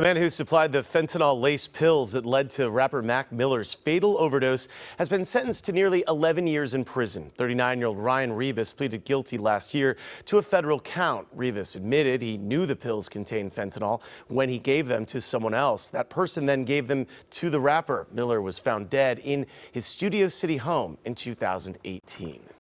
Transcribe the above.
The man who supplied the fentanyl lace pills that led to rapper Mac Miller's fatal overdose has been sentenced to nearly 11 years in prison. 39 year old Ryan Reavis pleaded guilty last year to a federal count. Reavis admitted he knew the pills contained fentanyl when he gave them to someone else. That person then gave them to the rapper. Miller was found dead in his Studio City home in 2018.